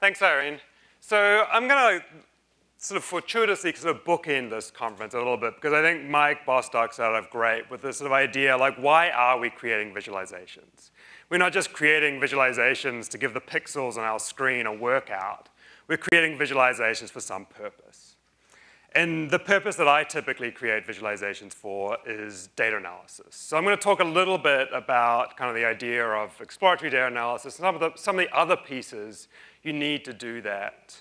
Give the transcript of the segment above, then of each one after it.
Thanks, Irene. So I'm going to sort of fortuitously sort of bookend this conference a little bit because I think Mike Bostock started off great with this sort of idea, like why are we creating visualizations? We're not just creating visualizations to give the pixels on our screen a workout. We're creating visualizations for some purpose. And the purpose that I typically create visualizations for is data analysis. So I'm going to talk a little bit about kind of the idea of exploratory data analysis and some of the, some of the other pieces you need to do that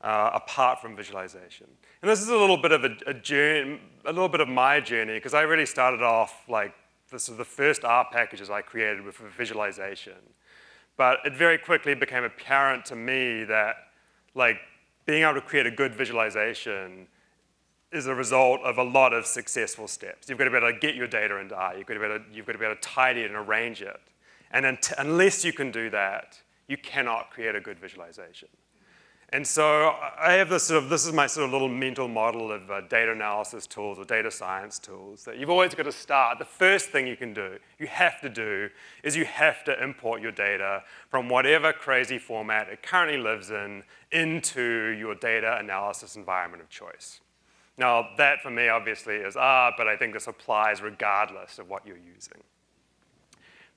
uh, apart from visualization. And this is a little bit of a, a journey, a little bit of my journey, because I really started off like this is the first R packages I created with visualization. But it very quickly became apparent to me that like being able to create a good visualization is a result of a lot of successful steps. You've got to be able to get your data into R. You've got to be able to, you've got to, be able to tidy it and arrange it. And unless you can do that, you cannot create a good visualization. And so I have this sort of, this is my sort of little mental model of uh, data analysis tools or data science tools that you've always got to start. The first thing you can do, you have to do, is you have to import your data from whatever crazy format it currently lives in into your data analysis environment of choice. Now, that for me obviously is R, but I think this applies regardless of what you're using.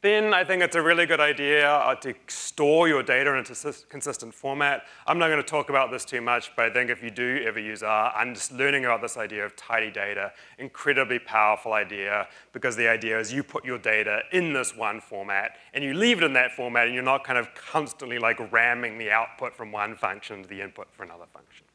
Then I think it's a really good idea uh, to store your data in a consistent format. I'm not going to talk about this too much, but I think if you do ever use R, I'm just learning about this idea of tidy data, incredibly powerful idea, because the idea is you put your data in this one format, and you leave it in that format, and you're not kind of constantly like ramming the output from one function to the input for another function.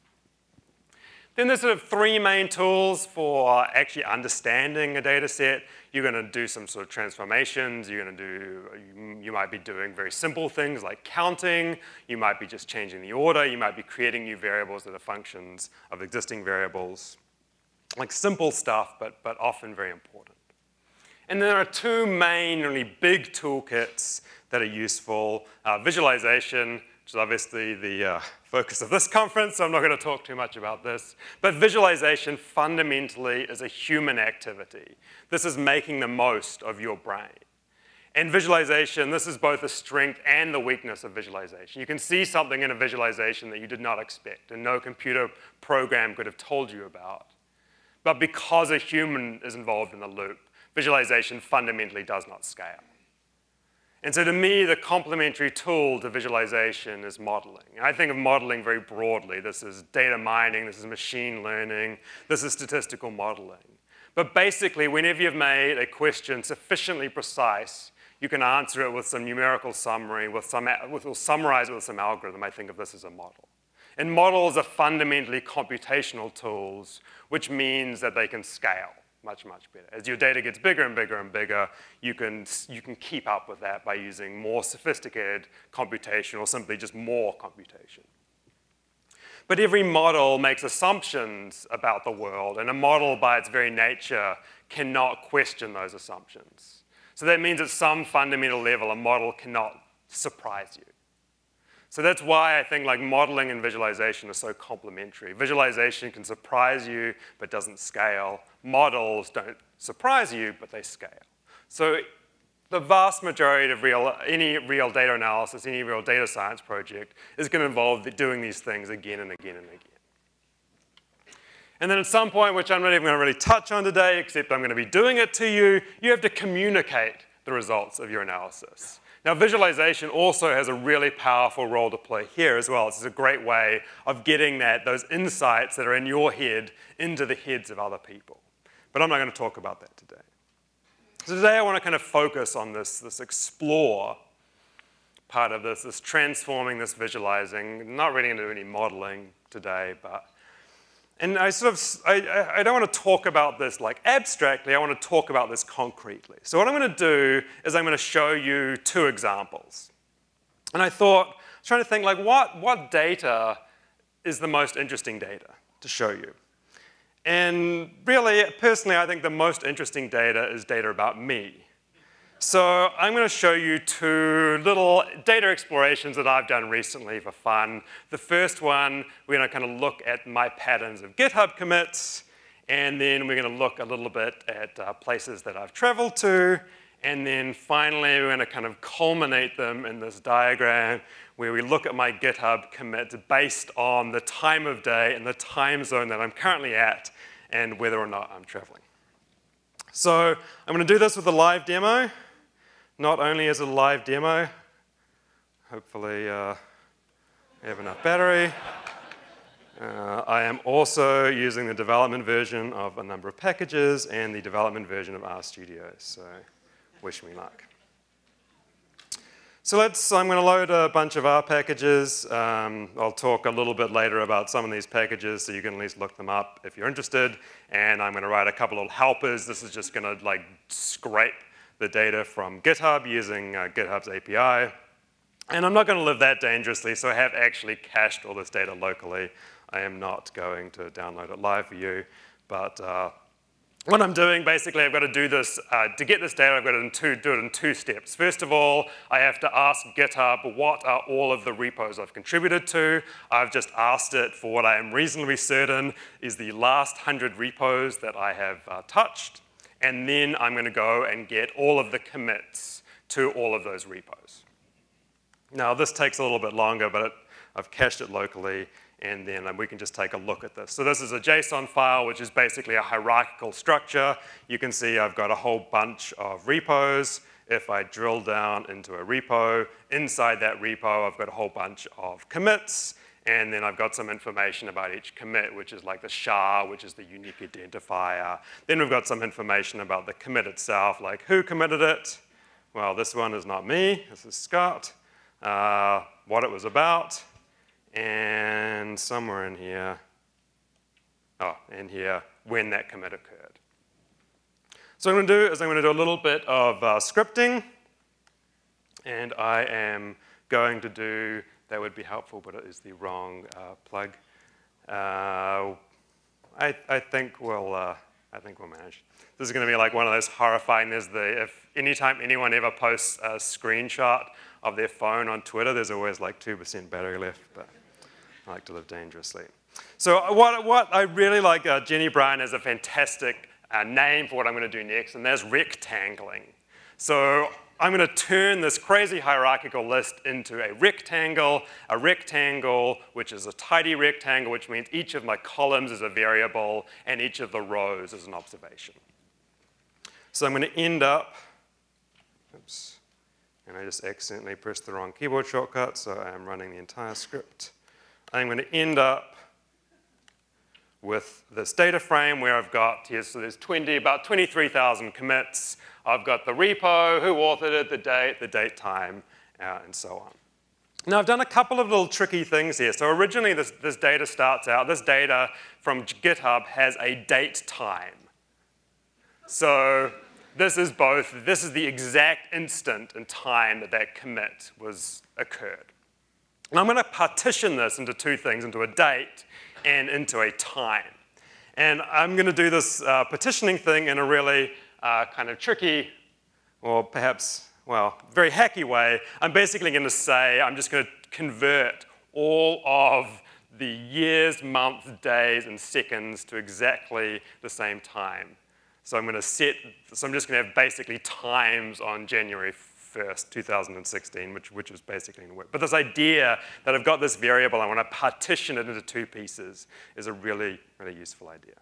Then there's sort of three main tools for actually understanding a data set. You're going to do some sort of transformations. You're going to do, you might be doing very simple things like counting. You might be just changing the order. You might be creating new variables that are functions of existing variables. Like simple stuff, but, but often very important. And there are two main, really big toolkits that are useful. Uh, visualization which is obviously the uh, focus of this conference, so I'm not going to talk too much about this. But visualization fundamentally is a human activity. This is making the most of your brain. And visualization, this is both the strength and the weakness of visualization. You can see something in a visualization that you did not expect and no computer program could have told you about. But because a human is involved in the loop, visualization fundamentally does not scale. And so to me, the complementary tool to visualization is modeling. I think of modeling very broadly. This is data mining, this is machine learning, this is statistical modeling. But basically, whenever you've made a question sufficiently precise, you can answer it with some numerical summary, with some, with, or summarize it with some algorithm. I think of this as a model. And models are fundamentally computational tools, which means that they can scale much, much better. As your data gets bigger and bigger and bigger, you can, you can keep up with that by using more sophisticated computation or simply just more computation. But every model makes assumptions about the world, and a model by its very nature cannot question those assumptions. So that means at some fundamental level, a model cannot surprise you. So that's why I think like modeling and visualization are so complementary. Visualization can surprise you, but doesn't scale. Models don't surprise you, but they scale. So the vast majority of real, any real data analysis, any real data science project is going to involve doing these things again and again and again. And then at some point, which I'm not even going to really touch on today, except I'm going to be doing it to you, you have to communicate the results of your analysis. Now, visualization also has a really powerful role to play here as well. It's a great way of getting that, those insights that are in your head into the heads of other people. But I'm not going to talk about that today. So today I want to kind of focus on this, this explore part of this, this transforming, this visualizing. not really going to do any modeling today, but and I sort of, I, I don't want to talk about this like abstractly, I want to talk about this concretely. So what I'm going to do is I'm going to show you two examples. And I thought, I was trying to think like what, what data is the most interesting data to show you? And really, personally, I think the most interesting data is data about me. So I'm going to show you two little data explorations that I've done recently for fun. The first one, we're going to kind of look at my patterns of GitHub commits, and then we're going to look a little bit at uh, places that I've traveled to, And then finally, we're going to kind of culminate them in this diagram where we look at my GitHub commits based on the time of day and the time zone that I'm currently at and whether or not I'm traveling. So I'm going to do this with a live demo. Not only as a live demo, hopefully uh, I have enough battery. Uh, I am also using the development version of a number of packages and the development version of RStudio, so wish me luck. So let's, I'm going to load a bunch of R packages. Um, I'll talk a little bit later about some of these packages so you can at least look them up if you're interested. And I'm going to write a couple of helpers. This is just going to like scrape the data from GitHub using uh, GitHub's API. And I'm not going to live that dangerously, so I have actually cached all this data locally. I am not going to download it live for you, but uh, what I'm doing, basically, I've got to do this, uh, to get this data, I've got to two, do it in two steps. First of all, I have to ask GitHub what are all of the repos I've contributed to. I've just asked it for what I am reasonably certain is the last 100 repos that I have uh, touched. And then I'm going to go and get all of the commits to all of those repos. Now, this takes a little bit longer, but it, I've cached it locally and then um, we can just take a look at this. So this is a JSON file, which is basically a hierarchical structure. You can see I've got a whole bunch of repos. If I drill down into a repo, inside that repo, I've got a whole bunch of commits, and then I've got some information about each commit, which is like the SHA, which is the unique identifier. Then we've got some information about the commit itself, like who committed it. Well, this one is not me, this is Scott. Uh, what it was about, and somewhere in here, oh, in here, when that commit occurred. So what I'm going to do is I'm going to do a little bit of uh, scripting, and I am going to do, that would be helpful, but it is the wrong uh, plug. Uh, I, I, think we'll, uh, I think we'll manage. This is going to be like one of those horrifying, there's the, if anytime anyone ever posts a screenshot of their phone on Twitter, there's always like 2% battery left. But. I like to live dangerously. So uh, what, what I really like, uh, Jenny Bryan has a fantastic uh, name for what I'm going to do next, and that's rectangling. So I'm going to turn this crazy hierarchical list into a rectangle, a rectangle which is a tidy rectangle, which means each of my columns is a variable and each of the rows is an observation. So I'm going to end up, oops, and I just accidentally pressed the wrong keyboard shortcut, so I'm running the entire script. I'm going to end up with this data frame where I've got here, so there's 20, about 23,000 commits. I've got the repo, who authored it, the date, the date time, uh, and so on. Now, I've done a couple of little tricky things here. So originally, this, this data starts out, this data from GitHub has a date time. So this is both, this is the exact instant and time that that commit was occurred. And I'm going to partition this into two things, into a date and into a time. And I'm going to do this uh, partitioning thing in a really uh, kind of tricky, or perhaps, well, very hacky way. I'm basically going to say I'm just going to convert all of the years, months, days, and seconds to exactly the same time. So I'm going to set, so I'm just going to have basically times on January 1st, 2016, which, which was basically in work. But this idea that I've got this variable, I want to partition it into two pieces, is a really, really useful idea.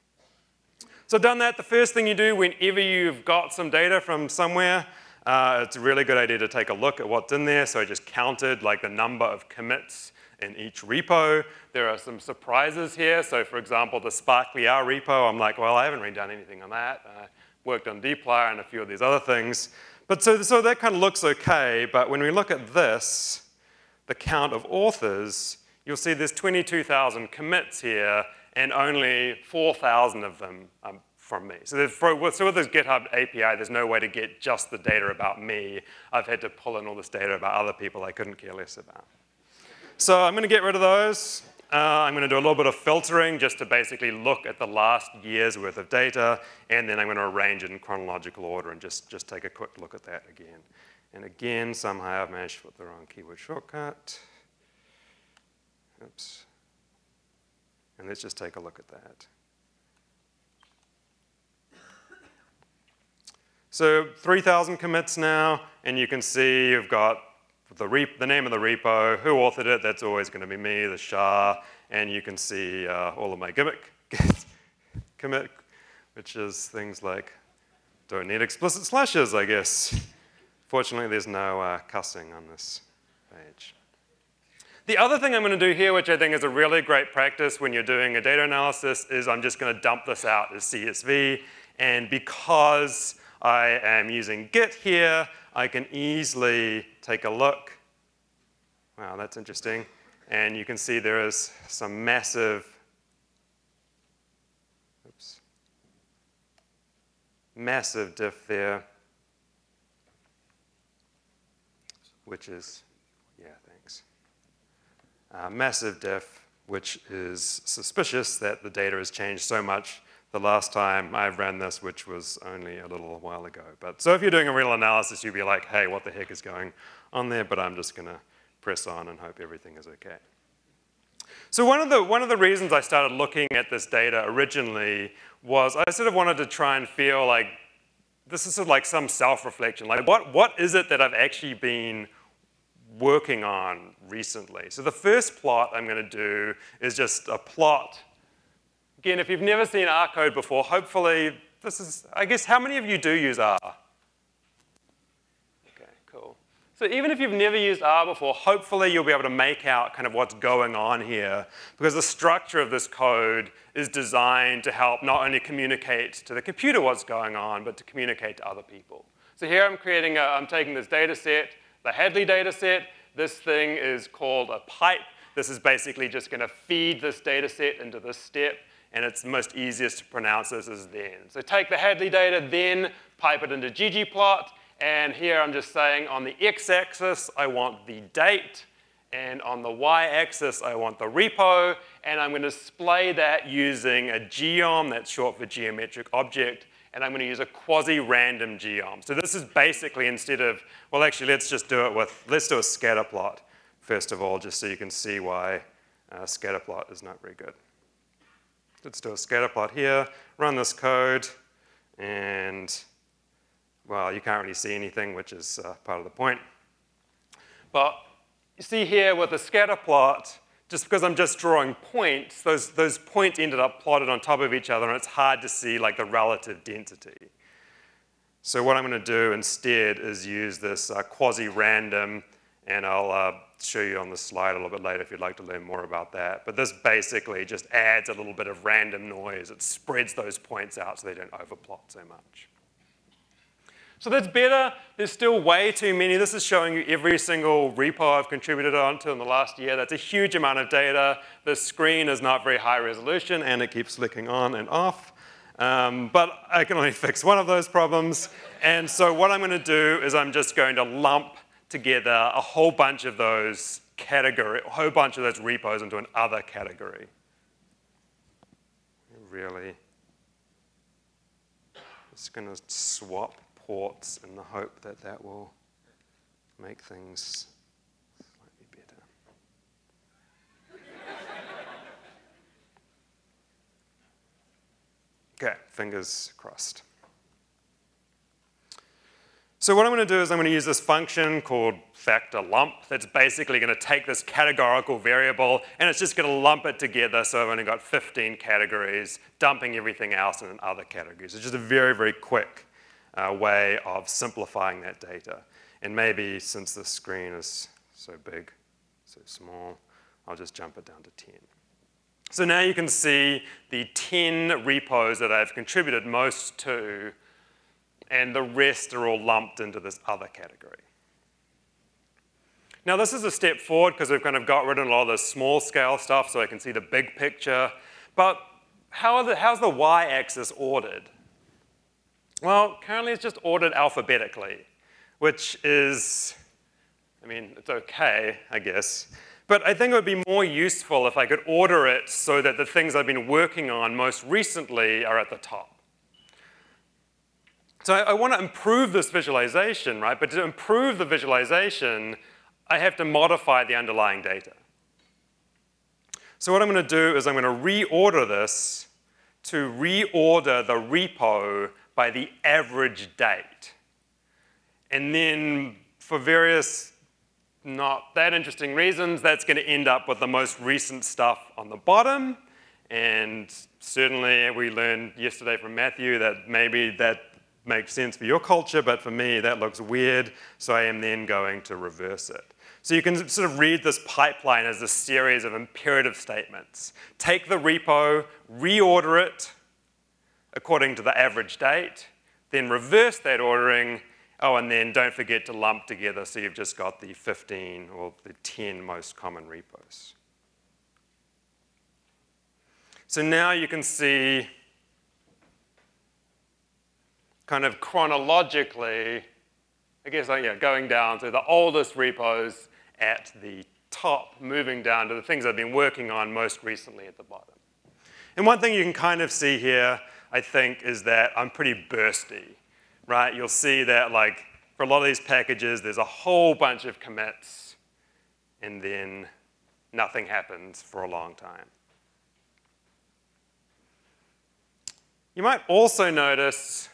So done that. The first thing you do whenever you've got some data from somewhere, uh, it's a really good idea to take a look at what's in there. So I just counted like the number of commits in each repo. There are some surprises here. So for example, the sparklyr repo, I'm like, well, I haven't really done anything on that. I worked on dplyr and a few of these other things. But so, so that kind of looks okay, but when we look at this, the count of authors, you'll see there's 22,000 commits here, and only 4,000 of them are from me. So, for, so with this GitHub API, there's no way to get just the data about me. I've had to pull in all this data about other people I couldn't care less about. So I'm going to get rid of those. Uh, I'm going to do a little bit of filtering just to basically look at the last year's worth of data, and then I'm going to arrange it in chronological order and just, just take a quick look at that again. And again, somehow I've managed to put the wrong keyword shortcut. Oops. And let's just take a look at that. So 3,000 commits now, and you can see you've got the, the, name of the repo, who authored it, that's always going to be me, the SHA, and you can see uh, all of my gimmick commit, which is things like don't need explicit slashes, I guess. Fortunately, there's no uh, cussing on this page. The other thing I'm going to do here, which I think is a really great practice when you're doing a data analysis, is I'm just going to dump this out as CSV. And because I am using Git here, I can easily take a look. Wow, that's interesting. And you can see there is some massive oops, massive diff there, which is, yeah, thanks. Uh, massive diff, which is suspicious that the data has changed so much the last time I ran this, which was only a little while ago. But so if you're doing a real analysis, you'd be like, hey, what the heck is going on there? But I'm just going to press on and hope everything is okay. So one of, the, one of the reasons I started looking at this data originally was I sort of wanted to try and feel like this is sort of like some self-reflection. Like what, what is it that I've actually been working on recently? So the first plot I'm going to do is just a plot. Again, if you've never seen R code before, hopefully this is, I guess, how many of you do use R? Okay, cool. So even if you've never used R before, hopefully you'll be able to make out kind of what's going on here because the structure of this code is designed to help not only communicate to the computer what's going on, but to communicate to other people. So here I'm creating a, I'm taking this data set, the Hadley data set. This thing is called a pipe. This is basically just going to feed this data set into this step, and it's most easiest to pronounce this as then. So take the Hadley data, then pipe it into ggplot, and here I'm just saying on the x-axis, I want the date. And on the y-axis, I want the repo. And I'm going to display that using a geom, that's short for geometric object. And I'm going to use a quasi-random geom. So this is basically instead of, well, actually, let's just do it with, let's do a scatter plot, first of all, just so you can see why uh, scatter plot is not very good. Let's do a scatter plot here, run this code, and well, you can't really see anything, which is uh, part of the point. But you see here with the scatter plot, just because I'm just drawing points, those, those points ended up plotted on top of each other, and it's hard to see like the relative density. So what I'm going to do instead is use this uh, quasi-random, and I'll uh, show you on the slide a little bit later if you'd like to learn more about that. But this basically just adds a little bit of random noise. It spreads those points out so they don't overplot so much. So that's better. There's still way too many. This is showing you every single repo I've contributed onto in the last year. That's a huge amount of data. The screen is not very high resolution, and it keeps flicking on and off. Um, but I can only fix one of those problems. And so what I'm going to do is I'm just going to lump together a whole bunch of those category, a whole bunch of those repos into an other category. Really, just going to swap ports in the hope that that will make things slightly better. okay, fingers crossed. So what I'm going to do is I'm going to use this function called factor lump that's basically going to take this categorical variable and it's just going to lump it together so I've only got 15 categories, dumping everything else in other categories. It's just a very, very quick uh, way of simplifying that data. And maybe since the screen is so big, so small, I'll just jump it down to 10. So now you can see the 10 repos that I've contributed most to, and the rest are all lumped into this other category. Now this is a step forward because we've kind of got rid of a lot of the small scale stuff so I can see the big picture. But how the, how's the y-axis ordered? Well, currently it's just ordered alphabetically, which is, I mean, it's okay, I guess. But I think it would be more useful if I could order it so that the things I've been working on most recently are at the top. So I, I want to improve this visualization, right? But to improve the visualization, I have to modify the underlying data. So what I'm going to do is I'm going to reorder this to reorder the repo by the average date. And then for various not that interesting reasons, that's going to end up with the most recent stuff on the bottom. And certainly we learned yesterday from Matthew that maybe that makes sense for your culture, but for me that looks weird, so I am then going to reverse it. So you can sort of read this pipeline as a series of imperative statements. Take the repo, reorder it according to the average date, then reverse that ordering Oh, and then don't forget to lump together so you've just got the 15 or the 10 most common repos. So now you can see kind of chronologically, I guess, like, yeah, going down to the oldest repos at the top, moving down to the things I've been working on most recently at the bottom. And one thing you can kind of see here, I think, is that I'm pretty bursty right, you'll see that like for a lot of these packages, there's a whole bunch of commits, and then nothing happens for a long time. You might also notice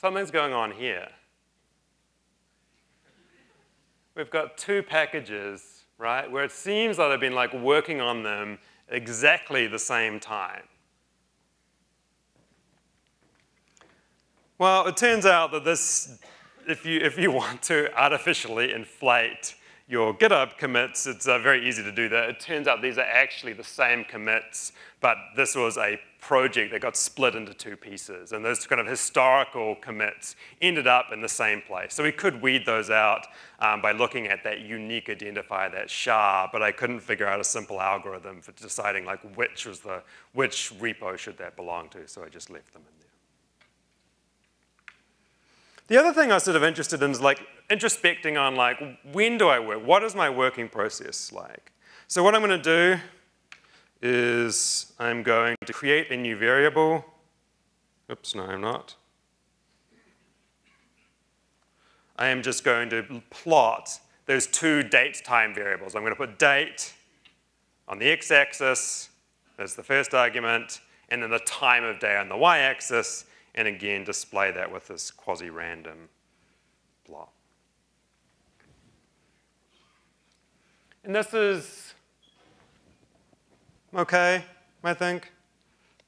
something's going on here. We've got two packages, right, where it seems like they've been like working on them exactly the same time. Well, it turns out that this, if you, if you want to artificially inflate your GitHub commits, it's uh, very easy to do that. It turns out these are actually the same commits, but this was a project that got split into two pieces. And those kind of historical commits ended up in the same place. So we could weed those out um, by looking at that unique identifier, that SHA, but I couldn't figure out a simple algorithm for deciding like which was the, which repo should that belong to, so I just left them in there. The other thing I was sort of interested in is like introspecting on like, when do I work? What is my working process like? So what I'm going to do is I'm going to create a new variable. Oops, no, I'm not. I am just going to plot those two date time variables. I'm going to put date on the x-axis as the first argument, and then the time of day on the y-axis, and again display that with this quasi-random plot. And this is okay, I think.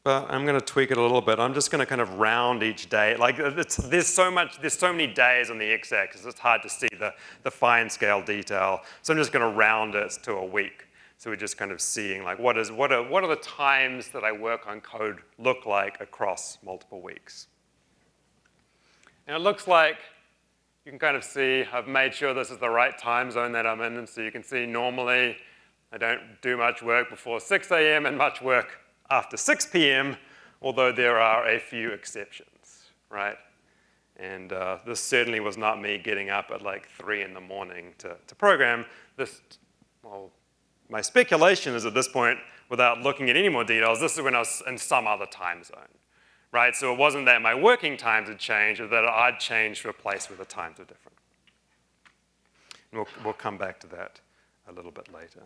But I'm going to tweak it a little bit. I'm just going to kind of round each day. Like uh, there's so much, there's so many days on the x-axis. It's hard to see the, the fine scale detail. So I'm just going to round it to a week. So we're just kind of seeing like what, is, what, are, what are the times that I work on code look like across multiple weeks. And it looks like you can kind of see I've made sure this is the right time zone that I'm in. And so you can see normally I don't do much work before 6 a.m. and much work after 6 p.m., although there are a few exceptions, right? And uh, this certainly was not me getting up at like 3 in the morning to, to program. This, well, my speculation is at this point, without looking at any more details, this is when I was in some other time zone, right? So it wasn't that my working times had changed, or that I'd changed to a place where the times were different. And we'll, we'll come back to that a little bit later.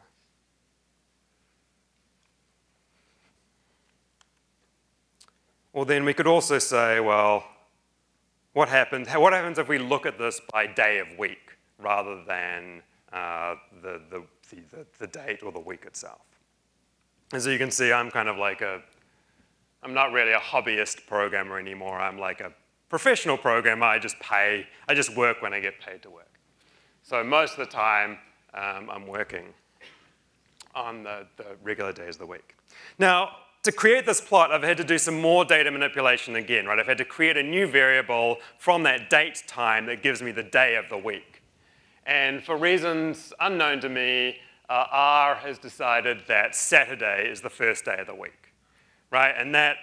Well, then we could also say, well, what happens, what happens if we look at this by day of week rather than uh, the, the, the, the date or the week itself? And so you can see I'm kind of like a, I'm not really a hobbyist programmer anymore. I'm like a professional programmer. I just pay, I just work when I get paid to work. So most of the time, um, I'm working on the, the regular days of the week. Now, to create this plot, I've had to do some more data manipulation again, right? I've had to create a new variable from that date time that gives me the day of the week. And for reasons unknown to me, uh, R has decided that Saturday is the first day of the week, right? And that,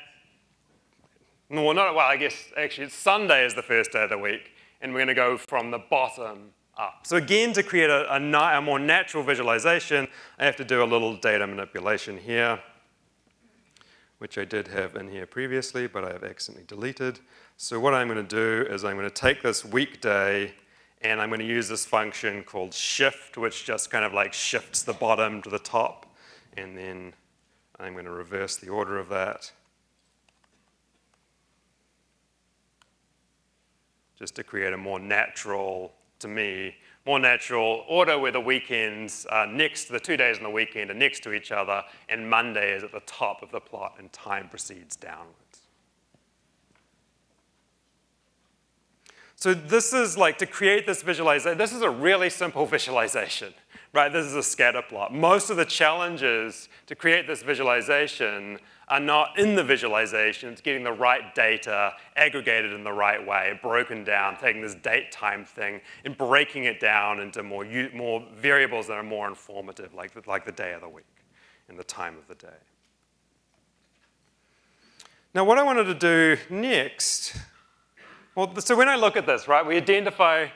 well, not, well, I guess actually Sunday is the first day of the week, and we're going to go from the bottom up. So again, to create a, a, a more natural visualization, I have to do a little data manipulation here, which I did have in here previously, but I have accidentally deleted. So what I'm going to do is I'm going to take this weekday and I'm going to use this function called shift, which just kind of like shifts the bottom to the top. And then I'm going to reverse the order of that. Just to create a more natural, to me, more natural order where the weekends are next, the two days on the weekend are next to each other, and Monday is at the top of the plot and time proceeds downwards. So this is like to create this visualization, this is a really simple visualization, right? This is a scatter plot. Most of the challenges to create this visualization are not in the visualization. It's getting the right data aggregated in the right way, broken down, taking this date time thing and breaking it down into more, more variables that are more informative, like the, like the day of the week and the time of the day. Now, what I wanted to do next, well, so when I look at this, right, we identify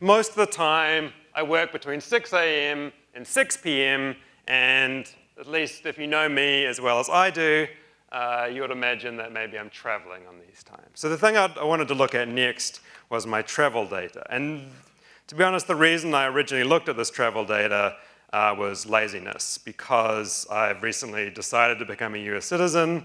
most of the time I work between 6 a.m. and 6 p.m., and at least if you know me as well as I do, uh, you would imagine that maybe I'm traveling on these times. So the thing I'd, I wanted to look at next was my travel data. And to be honest, the reason I originally looked at this travel data uh, was laziness, because I've recently decided to become a US citizen.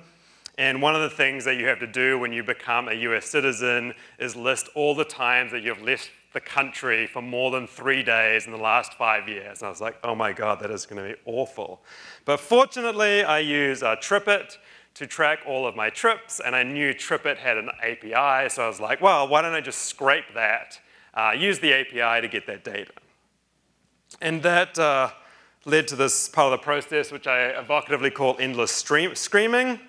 And one of the things that you have to do when you become a US citizen is list all the times that you've left the country for more than three days in the last five years. And I was like, oh my God, that is going to be awful. But fortunately, I use uh, TripIt to track all of my trips, and I knew TripIt had an API, so I was like, well, why don't I just scrape that, uh, use the API to get that data. And that uh, led to this part of the process, which I evocatively call endless stream screaming,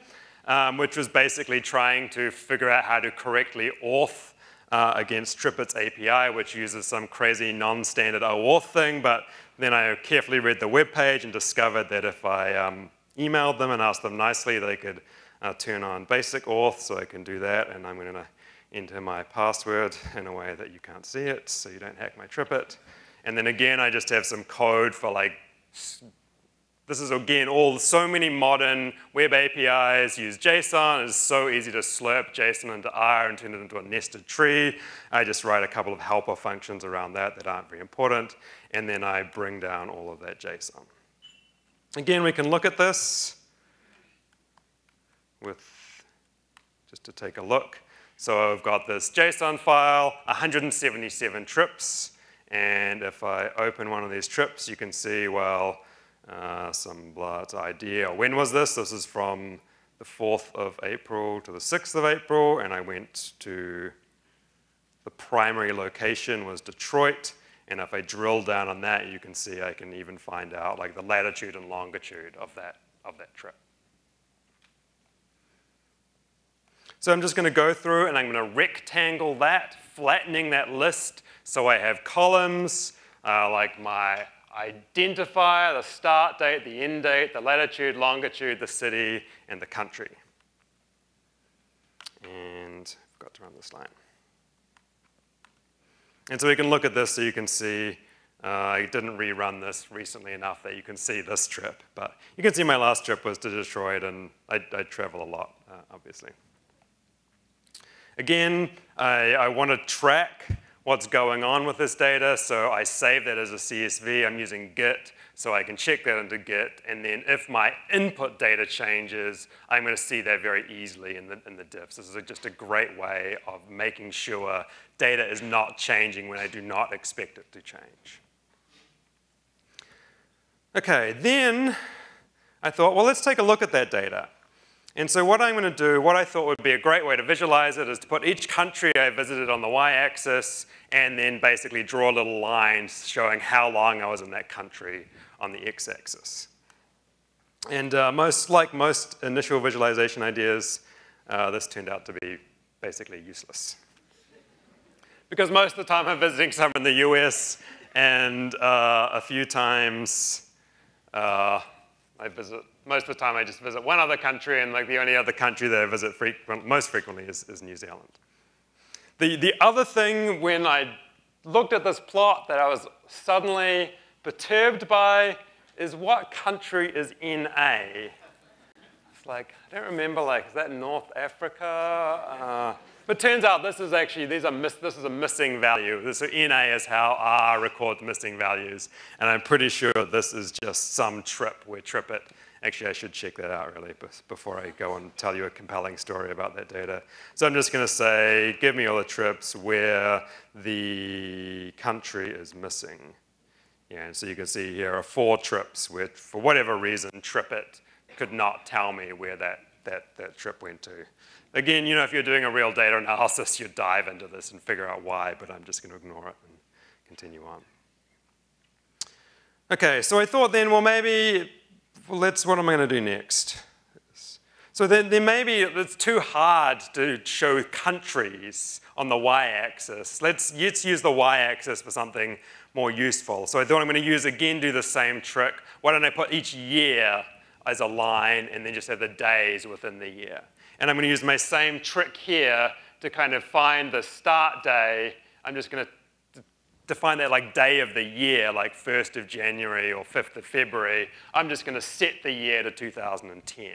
um, which was basically trying to figure out how to correctly auth uh, against TripIt's API, which uses some crazy non-standard OAuth thing, but then I carefully read the web page and discovered that if I um, emailed them and asked them nicely they could uh, turn on basic auth, so I can do that, and I'm going to enter my password in a way that you can't see it, so you don't hack my TripIt. And then again, I just have some code for like, this is again all, so many modern web APIs use JSON. It's so easy to slurp JSON into R and turn it into a nested tree. I just write a couple of helper functions around that that aren't very important, and then I bring down all of that JSON. Again, we can look at this with, just to take a look. So I've got this JSON file, 177 trips, and if I open one of these trips, you can see, well, uh, some blood idea. When was this? This is from the 4th of April to the 6th of April, and I went to the primary location was Detroit, and if I drill down on that, you can see I can even find out like the latitude and longitude of that, of that trip. So I'm just going to go through and I'm going to rectangle that, flattening that list so I have columns uh, like my identifier, the start date, the end date, the latitude, longitude, the city, and the country. And I've got to run this line. And so we can look at this so you can see, uh, I didn't rerun this recently enough that you can see this trip. But you can see my last trip was to Detroit, and I, I travel a lot, uh, obviously. Again, I, I want to track what's going on with this data, so I save that as a CSV. I'm using Git, so I can check that into Git, and then if my input data changes, I'm going to see that very easily in the, in the diffs. This is a, just a great way of making sure data is not changing when I do not expect it to change. Okay, then I thought, well, let's take a look at that data. And so what I'm going to do, what I thought would be a great way to visualize it is to put each country I visited on the y-axis and then basically draw little lines showing how long I was in that country on the x-axis. And uh, most, like most initial visualization ideas, uh, this turned out to be basically useless because most of the time I'm visiting somewhere in the US, and uh, a few times uh, I visit, most of the time I just visit one other country, and like the only other country that I visit frequent, most frequently is, is New Zealand. The, the other thing when I looked at this plot that I was suddenly perturbed by is what country is in A? It's like, I don't remember, like, is that North Africa? Uh, but turns out this is actually, these are miss, this is a missing value. So NA is how R records missing values. And I'm pretty sure this is just some trip where TripIt Actually, I should check that out really before I go and tell you a compelling story about that data. So I'm just going to say, give me all the trips where the country is missing. Yeah, and so you can see here are four trips which, for whatever reason, TripIt could not tell me where that, that, that trip went to. Again, you know, if you're doing a real data analysis, you dive into this and figure out why, but I'm just going to ignore it and continue on. Okay, so I thought then, well, maybe, well, let's, what am I going to do next? So then, then maybe it's too hard to show countries on the y-axis. Let's, let's use the y-axis for something more useful. So I thought I'm going to use, again, do the same trick. Why don't I put each year as a line and then just have the days within the year? And I'm going to use my same trick here to kind of find the start day. I'm just going to define that like day of the year, like 1st of January or 5th of February. I'm just going to set the year to 2010.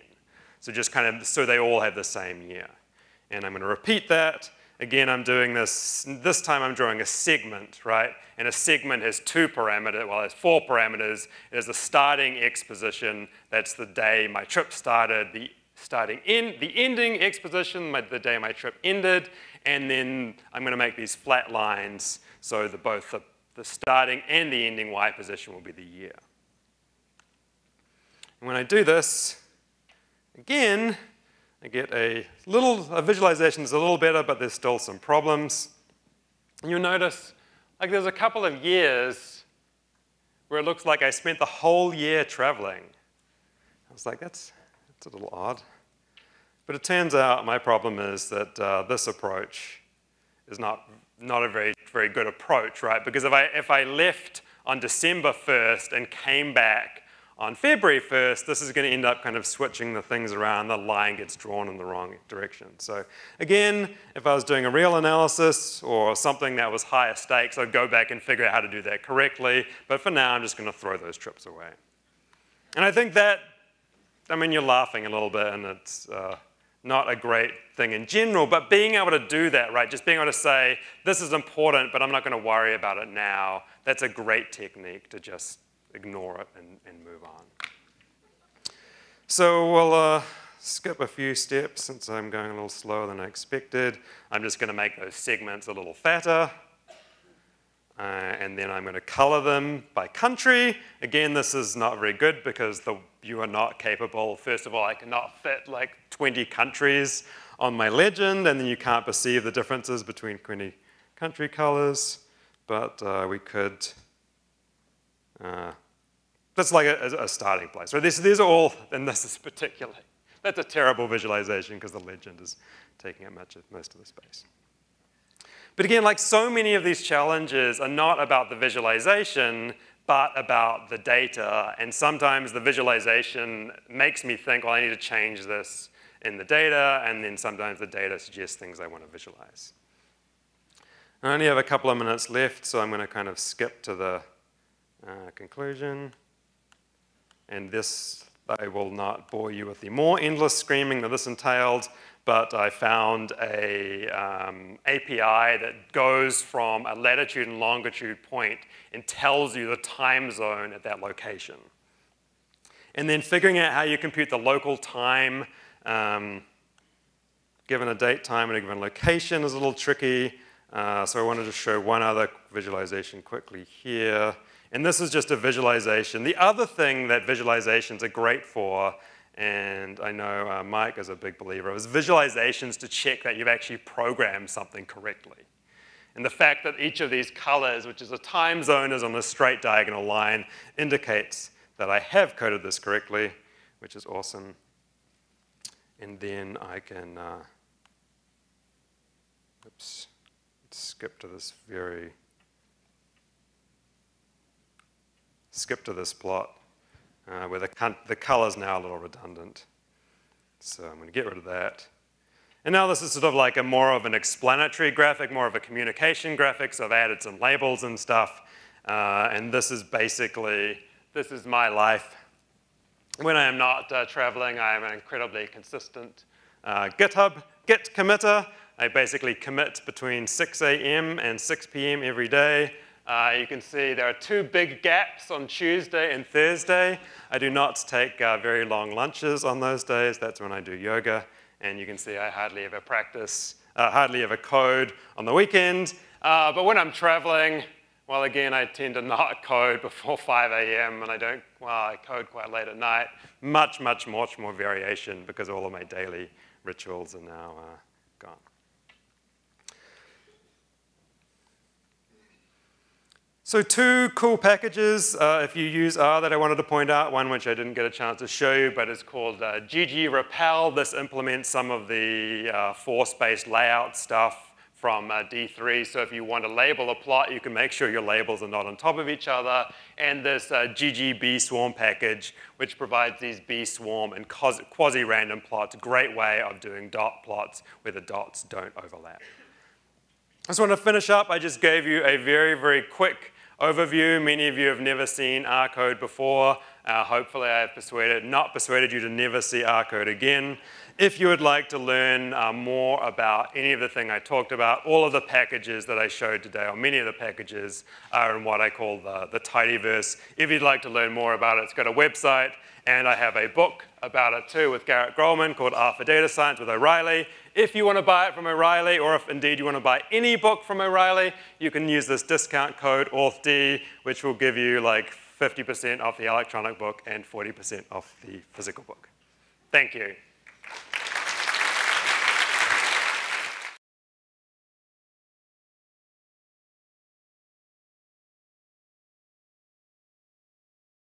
So just kind of so they all have the same year. And I'm going to repeat that. Again, I'm doing this, this time I'm drawing a segment, right? And a segment has two parameters, well, it has four parameters. It has the starting x position, that's the day my trip started, the starting in the ending x position, my, the day my trip ended, and then I'm going to make these flat lines so that both the, the starting and the ending y position will be the year. And when I do this, again, I get a little, a visualization is a little better, but there's still some problems. And you'll notice, like there's a couple of years where it looks like I spent the whole year traveling. I was like, that's, it's a little odd. But it turns out my problem is that uh, this approach is not, not a very, very good approach, right? Because if I, if I left on December 1st and came back on February 1st, this is going to end up kind of switching the things around. The line gets drawn in the wrong direction. So again, if I was doing a real analysis or something that was higher stakes, I'd go back and figure out how to do that correctly. But for now, I'm just going to throw those trips away. And I think that I mean, you're laughing a little bit, and it's uh, not a great thing in general, but being able to do that, right, just being able to say, this is important, but I'm not going to worry about it now, that's a great technique to just ignore it and, and move on. So we'll uh, skip a few steps since I'm going a little slower than I expected. I'm just going to make those segments a little fatter. Uh, and then I'm going to color them by country. Again, this is not very good because the, you are not capable. First of all, I cannot fit like 20 countries on my legend, and then you can't perceive the differences between 20 country colors. But uh, we could, uh, that's like a, a, starting place. So this, these are all, and this is particularly, that's a terrible visualization because the legend is taking up much of, most of the space. But again, like so many of these challenges are not about the visualization, but about the data. And sometimes the visualization makes me think, well, I need to change this in the data, and then sometimes the data suggests things I want to visualize. I only have a couple of minutes left, so I'm going to kind of skip to the uh, conclusion. And this, I will not bore you with the more endless screaming that this entailed but I found a um, API that goes from a latitude and longitude point and tells you the time zone at that location. And then figuring out how you compute the local time um, given a date, time, and a given location is a little tricky. Uh, so I wanted to show one other visualization quickly here. And this is just a visualization. The other thing that visualizations are great for and I know uh, Mike is a big believer, of is visualizations to check that you've actually programmed something correctly. And the fact that each of these colors, which is a time zone, is on a straight diagonal line, indicates that I have coded this correctly, which is awesome. And then I can, uh, oops, skip to this very, skip to this plot uh, where the, the color is now a little redundant. So I'm going to get rid of that. And now this is sort of like a more of an explanatory graphic, more of a communication graphic, so I've added some labels and stuff. Uh, and this is basically, this is my life. When I am not uh, traveling, I am an incredibly consistent uh, GitHub Git committer. I basically commit between 6 a.m. and 6 p.m. every day. Uh, you can see there are two big gaps on Tuesday and Thursday. I do not take uh, very long lunches on those days. That's when I do yoga. And you can see I hardly ever practice, uh, hardly ever code on the weekend. Uh, but when I'm traveling, well, again, I tend to not code before 5 a.m. and I don't, well, I code quite late at night. Much, much, much more variation because all of my daily rituals are now uh, gone. So two cool packages, uh, if you use R, that I wanted to point out. One which I didn't get a chance to show you, but it's called uh, ggRepel. This implements some of the uh, force-based layout stuff from uh, D3. So if you want to label a plot, you can make sure your labels are not on top of each other. And this uh, ggbeeswarm package, which provides these beeswarm and quasi-random plots. Great way of doing dot plots where the dots don't overlap. I just want to finish up. I just gave you a very, very quick overview. Many of you have never seen R code before. Uh, hopefully I have persuaded, not persuaded you to never see R code again. If you would like to learn uh, more about any of the thing I talked about, all of the packages that I showed today, or many of the packages, are in what I call the, the tidyverse. If you'd like to learn more about it, it's got a website, and I have a book about it too with Garrett Grolemund called R for Data Science with O'Reilly. If you want to buy it from O'Reilly, or if indeed you want to buy any book from O'Reilly, you can use this discount code AUTHD, which will give you like 50% off the electronic book and 40% off the physical book. Thank you.